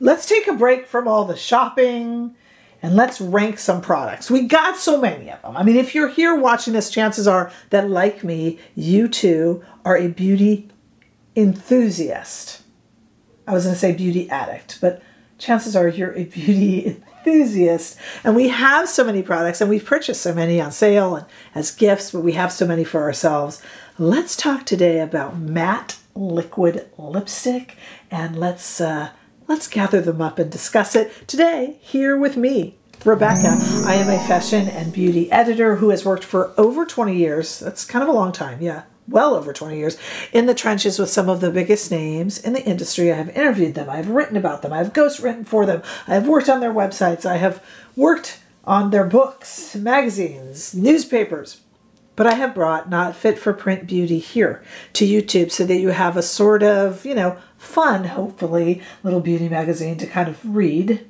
let's take a break from all the shopping and let's rank some products. We got so many of them. I mean, if you're here watching this, chances are that, like me, you too are a beauty enthusiast. I was going to say beauty addict, but chances are you're a beauty enthusiast. And we have so many products and we've purchased so many on sale and as gifts, but we have so many for ourselves. Let's talk today about matte liquid lipstick and let's uh, let's gather them up and discuss it today here with me. Rebecca. I am a fashion and beauty editor who has worked for over 20 years. That's kind of a long time, yeah well over 20 years in the trenches with some of the biggest names in the industry. I have interviewed them, I have written about them, I have ghost written for them, I have worked on their websites, I have worked on their books, magazines, newspapers. But I have brought Not Fit for Print Beauty here to YouTube so that you have a sort of, you know, fun, hopefully, little beauty magazine to kind of read,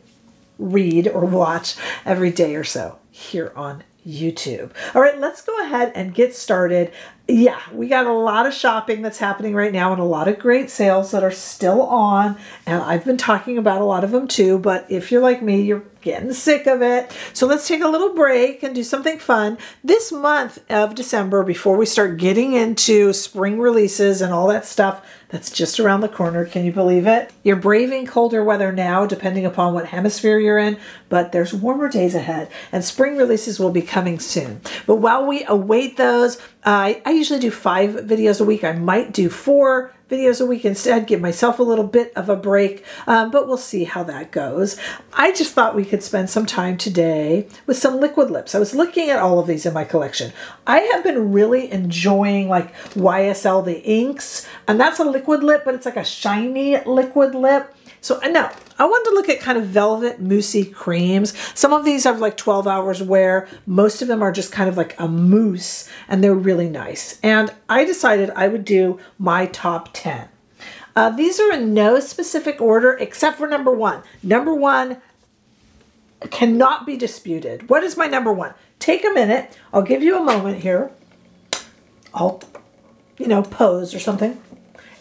read or watch every day or so here on YouTube. All right, let's go ahead and get started. Yeah, we got a lot of shopping that's happening right now and a lot of great sales that are still on. And I've been talking about a lot of them too, but if you're like me, you're getting sick of it. So let's take a little break and do something fun. This month of December, before we start getting into spring releases and all that stuff, that's just around the corner. Can you believe it? You're braving colder weather now, depending upon what hemisphere you're in, but there's warmer days ahead, and spring releases will be coming soon. But while we await those, I, I usually do five videos a week. I might do four videos a week instead, give myself a little bit of a break, um, but we'll see how that goes. I just thought we could spend some time today with some liquid lips. I was looking at all of these in my collection. I have been really enjoying like YSL the inks, and that's a liquid lip, but it's like a shiny liquid lip. So now I wanted to look at kind of velvet moussey creams. Some of these are like 12 hours wear. Most of them are just kind of like a mousse and they're really nice. And I decided I would do my top 10. Uh, these are in no specific order except for number one. Number one cannot be disputed. What is my number one? Take a minute. I'll give you a moment here. I'll, you know, pose or something.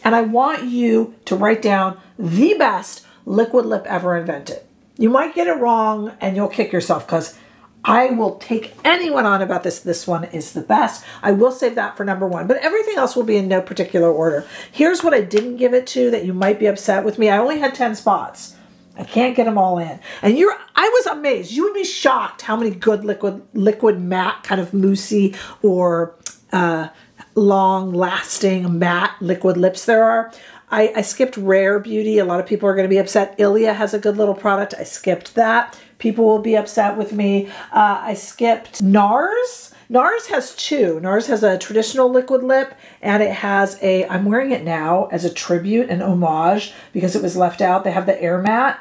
And I want you to write down the best liquid lip ever invented. You might get it wrong and you'll kick yourself because I will take anyone on about this. This one is the best. I will save that for number one, but everything else will be in no particular order. Here's what I didn't give it to that you might be upset with me. I only had 10 spots. I can't get them all in. And you're I was amazed. You would be shocked how many good liquid liquid matte kind of moussey or uh, long lasting matte liquid lips there are. I, I skipped Rare Beauty. A lot of people are going to be upset. Ilia has a good little product. I skipped that. People will be upset with me. Uh, I skipped NARS. NARS has two. NARS has a traditional liquid lip and it has a, I'm wearing it now as a tribute, an homage because it was left out. They have the Air Matte.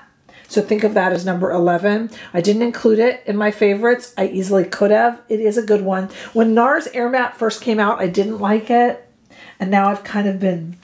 So think of that as number 11. I didn't include it in my favorites. I easily could have. It is a good one. When NARS Air Matte first came out, I didn't like it. And now I've kind of been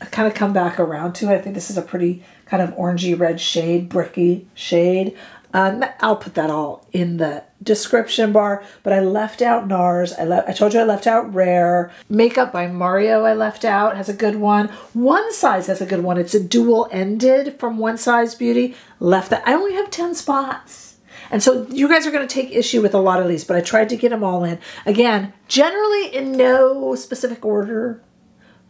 kind of come back around to. It. I think this is a pretty kind of orangey red shade, bricky shade. Um, I'll put that all in the description bar, but I left out NARS. I, le- I told you I left out Rare. Makeup by Mario I left out, has a good one. One Size has a good one. It's a dual ended from One Size Beauty. Left that. I only have 10 spots. And so you guys are going to take issue with a lot of these, but I tried to get them all in. Again, generally in no specific order,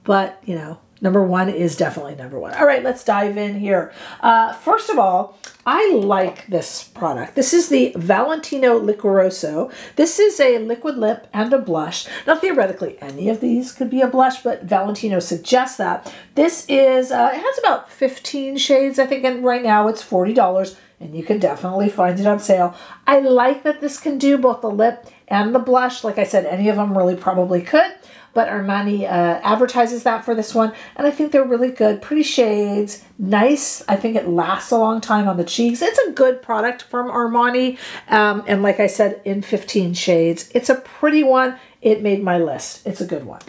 but you know, Number one is definitely number one. All right, let's dive in here. Uh, first of all, I like this product. This is the Valentino Liquirosso. This is a liquid lip and a blush. Now, theoretically, any of these could be a blush, but Valentino suggests that. This is, uh, it has about 15 shades, I think, and right now it's $40 and you can definitely find it on sale. I like that this can do both the lip and the blush. Like I said, any of them really probably could but Armani uh, advertises that for this one, and I think they're really good. Pretty shades, nice. I think it lasts a long time on the cheeks. It's a good product from Armani, um, and like I said, in 15 shades. It's a pretty one. It made my list. It's a good one.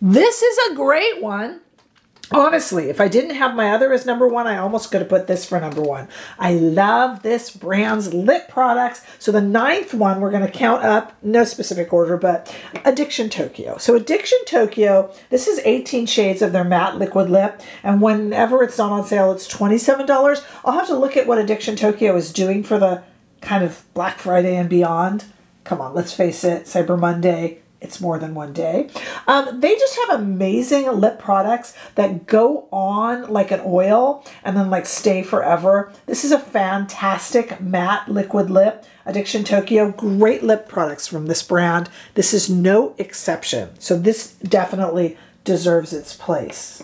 This is a great one. Honestly, if I didn't have my other as number one, I almost could have put this for number one. I love this brand's lip products. So the ninth one, we're going to count up, no specific order, but Addiction Tokyo. So Addiction Tokyo, this is 18 shades of their matte liquid lip. And whenever it's not on sale, it's $27. I'll have to look at what Addiction Tokyo is doing for the kind of Black Friday and beyond. Come on, let's face it, Cyber Monday, it's more than one day. Um, they just have amazing lip products that go on like an oil and then like stay forever. This is a fantastic matte liquid lip. Addiction Tokyo, great lip products from this brand. This is no exception. So this definitely deserves its place.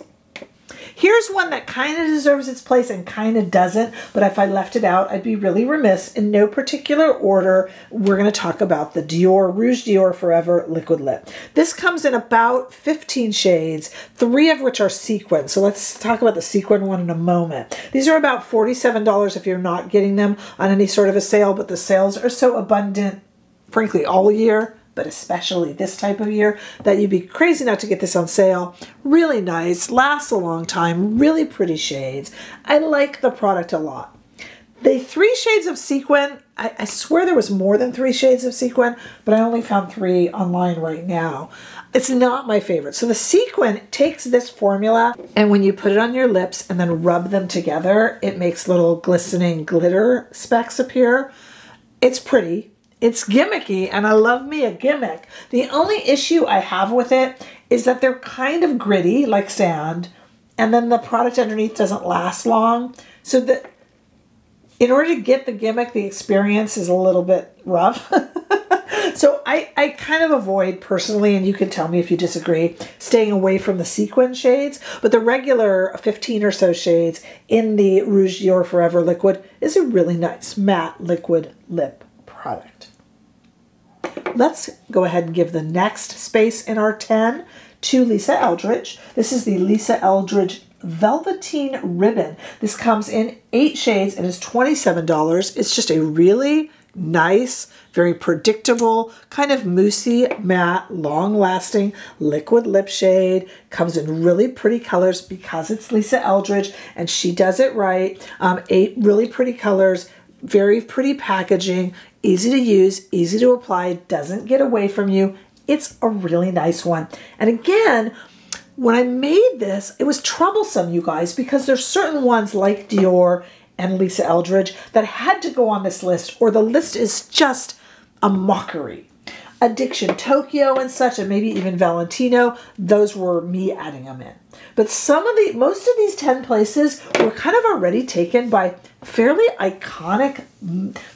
Here's one that kind of deserves its place and kind of doesn't, but if I left it out, I'd be really remiss. In no particular order, we're going to talk about the Dior Rouge Dior Forever Liquid Lip. This comes in about 15 shades, three of which are sequin. So let's talk about the sequin one in a moment. These are about $47 if you're not getting them on any sort of a sale, but the sales are so abundant, frankly, all year but especially this type of year, that you'd be crazy not to get this on sale. Really nice, lasts a long time, really pretty shades. I like the product a lot. The three shades of sequin, I, I, swear there was more than three shades of sequin, but I only found three online right now. It's not my favorite. So the sequin takes this formula and when you put it on your lips and then rub them together, it makes little glistening glitter specks appear. It's pretty, it's gimmicky, and I love me a gimmick. The only issue I have with it is that they're kind of gritty, like sand, and then the product underneath doesn't last long. So that in order to get the gimmick, the experience is a little bit rough. so I, I kind of avoid personally, and you can tell me if you disagree, staying away from the sequin shades. But the regular 15 or so shades in the Rouge Dior Forever liquid is a really nice matte liquid lip product. Let's go ahead and give the next space in our 10 to Lisa Eldridge. This is the Lisa Eldridge Velveteen Ribbon. This comes in eight shades and is $27. It's just a really nice, very predictable, kind of moussey, matte, long-lasting liquid lip shade. Comes in really pretty colors because it's Lisa Eldridge and she does it right. Um, eight really pretty colors, very pretty packaging easy to use, easy to apply, doesn't get away from you. It's a really nice one. And again, when I made this, it was troublesome, you guys, because there's certain ones like Dior and Lisa Eldridge that had to go on this list, or the list is just a mockery. Addiction Tokyo and such, and maybe even Valentino, those were me adding them in. But some of the, most of these 10 places were kind of already taken by fairly iconic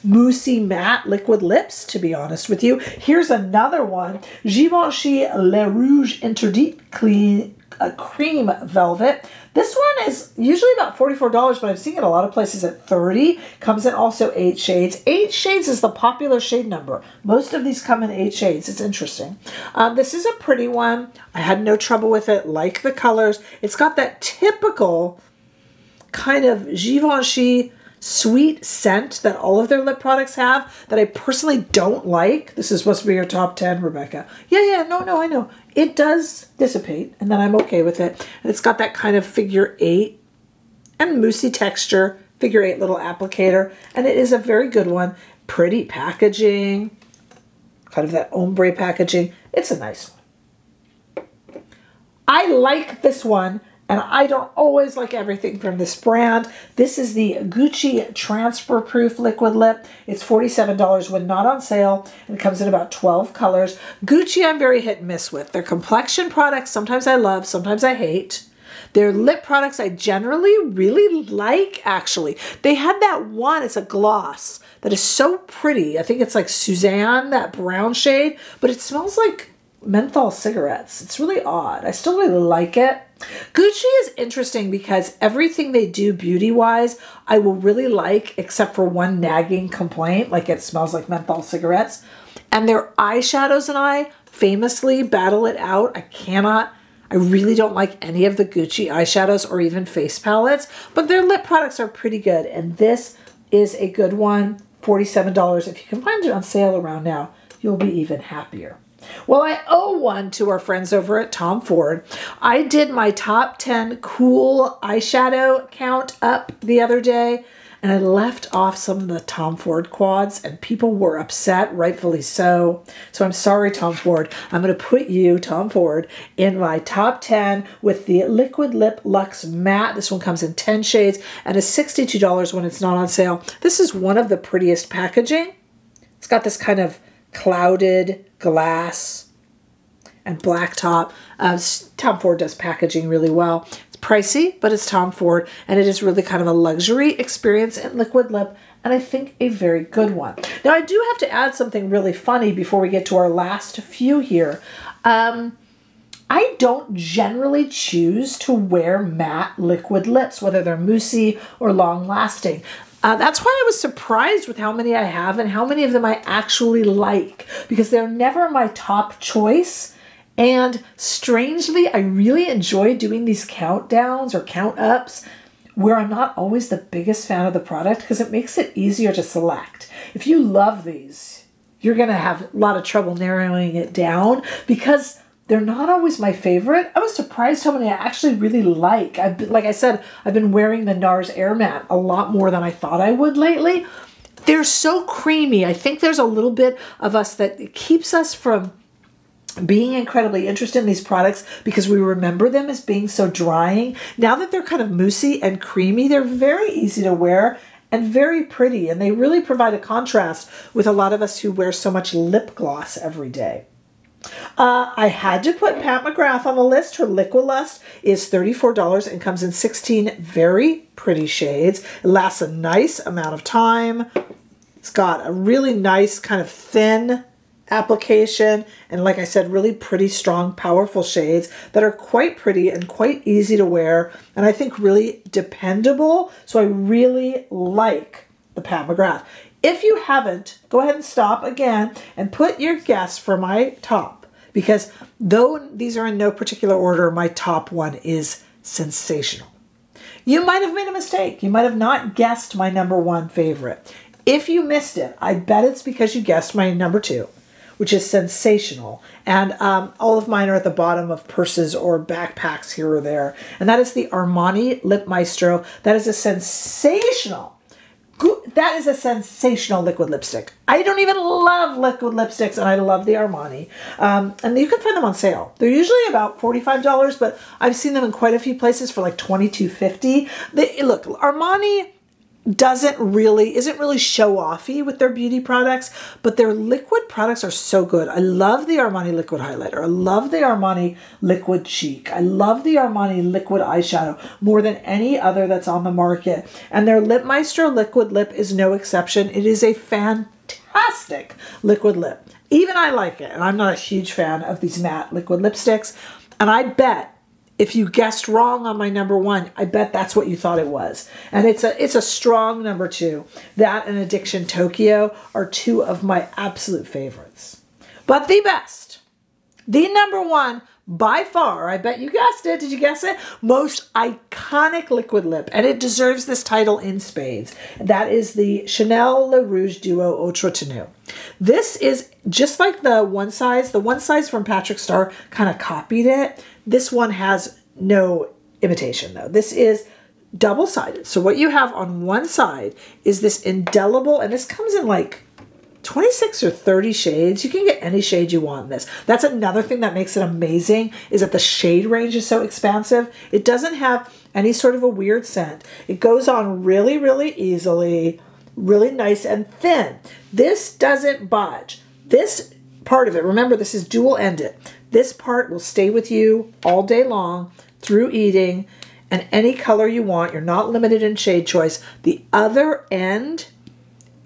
moussey matte liquid lips, to be honest with you. Here's another one, Givenchy Le Rouge Interdit Clean a cream velvet. This one is usually about $44, but I'm seeing it a lot of places at 30 Comes in also eight shades. Eight shades is the popular shade number. Most of these come in eight shades. It's interesting. Um, this is a pretty one. I had no trouble with it. Like the colors. It's got that typical kind of Givenchy sweet scent that all of their lip products have that I personally don't like. This is supposed to be your top 10, Rebecca. Yeah, yeah, no, no, I know. It does dissipate, and then I'm okay with it. And it's got that kind of figure eight and moussey texture, figure eight little applicator, and it is a very good one. Pretty packaging, kind of that ombre packaging. It's a nice one. I like this one and I don't always like everything from this brand. This is the Gucci Transfer Proof Liquid Lip. It's $47 when not on sale, and it comes in about 12 colors. Gucci I'm very hit and miss with. Their complexion products, sometimes I love, sometimes I hate. Their lip products I generally really like, actually. They had that one, it's a gloss, that is so pretty. I think it's like Suzanne, that brown shade, but it smells like menthol cigarettes. It's really odd. I still really like it. Gucci is interesting because everything they do beauty wise, I will really like, except for one nagging complaint, like it smells like menthol cigarettes. And their eyeshadows and I famously battle it out. I cannot, I really don't like any of the Gucci eyeshadows or even face palettes, but their lip products are pretty good. And this is a good one, $47. If you can find it on sale around now, you'll be even happier. Well, I owe one to our friends over at Tom Ford. I did my top 10 cool eyeshadow count up the other day and I left off some of the Tom Ford quads, and people were upset, rightfully so. So I'm sorry, Tom Ford. I'm going to put you, Tom Ford, in my top 10 with the Liquid Lip Luxe Matte. This one comes in 10 shades and is $62 when it's not on sale. This is one of the prettiest packaging. It's got this kind of clouded glass and black top. Uh, Tom Ford does packaging really well It's pricey, but it's Tom Ford, and it is really kind of a luxury experience in liquid lip, and I think a very good one. Now, I do have to add something really funny before we get to our last few here. Um, I don't generally choose to wear matte liquid lips, whether they're moussey or long lasting. Uh, that's why I was surprised with how many I have and how many of them I actually like because they're never my top choice and strangely, I really enjoy doing these countdowns or count ups where I'm not always the biggest fan of the product because it makes it easier to select. If you love these, you're going to have a lot of trouble narrowing it down because they're not always my favorite. I was surprised how many I actually really like. I've been, like I said, I've been wearing the NARS Air Matte a lot more than I thought I would lately. They're so creamy. I think there's a little bit of us that keeps us from being incredibly interested in these products because we remember them as being so drying. Now that they're kind of moussey and creamy, they're very easy to wear and very pretty, and they really provide a contrast with a lot of us who wear so much lip gloss every day. Uh, I had to put Pat McGrath on the list. Her Liquilust is $34 and comes in 16 very pretty shades. It lasts a nice amount of time. It's got a really nice kind of thin application and like I said really pretty strong powerful shades that are quite pretty and quite easy to wear and I think really dependable so I really like the Pat McGrath. If you haven't go ahead and stop again and put your guess for my top because though these are in no particular order my top one is sensational. You might have made a mistake. You might have not guessed my number one favorite. If you missed it, I bet it's because you guessed my number two which is sensational. And um, all of mine are at the bottom of purses or backpacks here or there. And that is the Armani Lip Maestro. That is a sensational that is a sensational liquid lipstick. I don't even love liquid lipsticks, and I love the Armani. Um, and you can find them on sale. They're usually about $45, but I've seen them in quite a few places for like $22.50. They, look, Armani doesn't really isn't really show offy with their beauty products, but their liquid products are so good. I love the Armani liquid highlighter. I love the Armani liquid cheek. I love the Armani liquid eyeshadow more than any other that's on the market. And their Lip Maestro liquid lip is no exception. It is a fantastic liquid lip. Even I like it, and I'm not a huge fan of these matte liquid lipsticks. And I bet if you guessed wrong on my number one, I bet that's what you thought it was. And it's a it's a strong number two. That and Addiction Tokyo are two of my absolute favorites. But the best, the number one by far, I bet you guessed it. Did you guess it? Most iconic liquid lip, and it deserves this title in spades. That is the Chanel Le Rouge Duo Ultra Tenue. This is just like the one size. The one size from Patrick Starrr kind of copied it. This one has no imitation though. This is double-sided. So what you have on one side is this indelible, and this comes in like 26 or 30 shades. You can get any shade you want in this. That's another thing that makes it amazing is that the shade range is so expansive. It doesn't have any sort of a weird scent. It goes on really, really easily, really nice and thin. This doesn't budge. This part of it, remember this is dual ended. This part will stay with you all day long through eating and any color you want. You're not limited in shade choice. The other end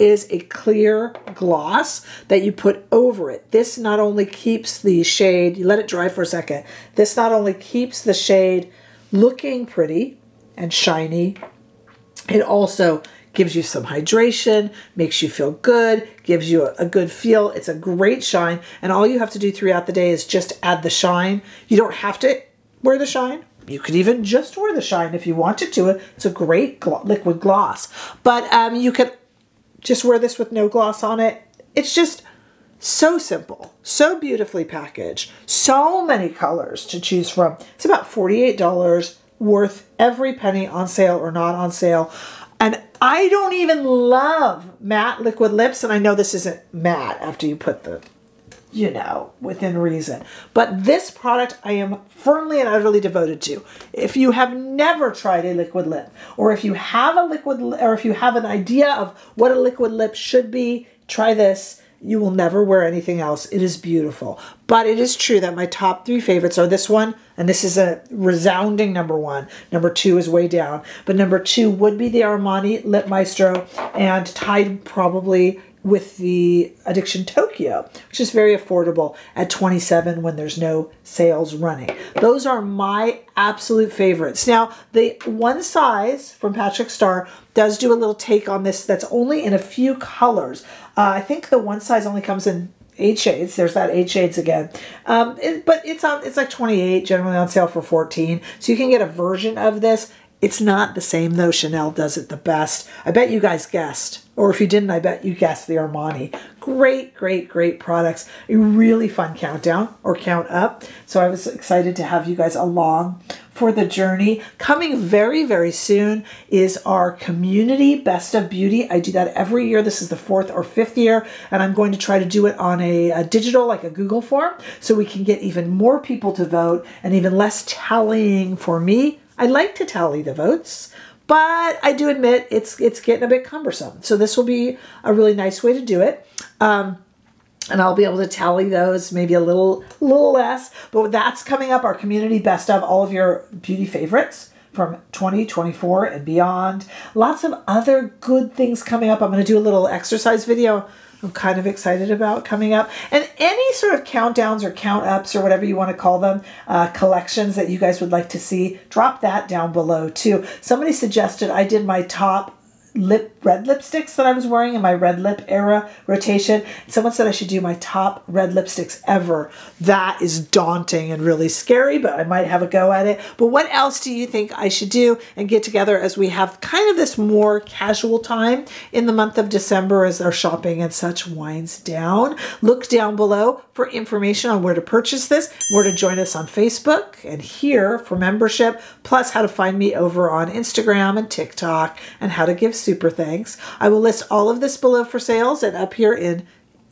is a clear gloss that you put over it. This not only keeps the shade, you let it dry for a second, this not only keeps the shade looking pretty and shiny, it also gives you some hydration, makes you feel good, gives you a, a, good feel. It's a great shine, and all you have to do throughout the day is just add the shine. You don't have to wear the shine. You could even just wear the shine if you wanted to. It's a great gl liquid gloss. But um, you could just wear this with no gloss on it. It's just So simple, so beautifully packaged, so many colors to choose from. It's about $48 worth every penny on sale or not on sale. And I don't even love matte liquid lips. And I know this isn't matte after you put the, you know, within reason. But this product I am firmly and utterly devoted to. If you have never tried a liquid lip, or if you have a liquid, or if you have an idea of what a liquid lip should be, try this you will never wear anything else. It is beautiful. But it is true that my top three favorites are this one, and this is a resounding number one. Number two is way down. But number two would be the Armani Lip Maestro, and tied probably with the Addiction Tokyo, which is very affordable at 27 when there's no sales running. Those are my absolute favorites. Now, the one size from Patrick Starrr does do a little take on this that's only in a few colors. Uh, I think the one size only comes in eight shades. There's that eight shades again. Um, it, but it's on. It's like 28, generally on sale for 14. So you can get a version of this. It's not the same though. Chanel does it the best. I bet you guys guessed. Or if you didn't, I bet you guessed the Armani. Great, great, great products. A really fun countdown or count up. So I was excited to have you guys along for the journey. Coming very, very soon is our community best of beauty. I do that every year. This is the fourth or fifth year, and I'm going to try to do it on a, a digital, like a Google form, so we can get even more people to vote and even less tallying for me I like to tally the votes, but I do admit it's it's getting a bit cumbersome. So this will be a really nice way to do it. Um, and I'll be able to tally those maybe a little little less, but that's coming up our community best of all of your beauty favorites from 2024 and beyond. Lots of other good things coming up. I'm going to do a little exercise video I'm kind of excited about coming up. And any sort of countdowns or count ups or whatever you want to call them, uh, collections that you guys would like to see, drop that down below too. Somebody suggested I did my top lip red lipsticks that I was wearing in my red lip era rotation. Someone said I should do my top red lipsticks ever. That is daunting and really scary, but I might have a go at it. But what else do you think I should do and get together as we have kind of this more casual time in the month of December as our shopping and such winds down? Look down below for information on where to purchase this, where to join us on Facebook and here for membership, plus how to find me over on Instagram and TikTok and how to give super thanks. I will list all of this below for sales and up here in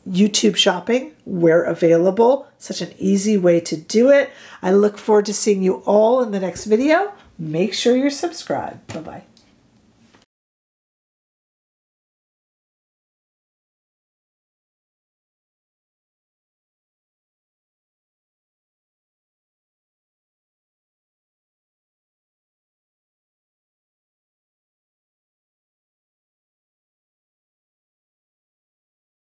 YouTube shopping where available. Such an easy way to do it. I look forward to seeing you all in the next video. Make sure you're subscribed. Bye bye.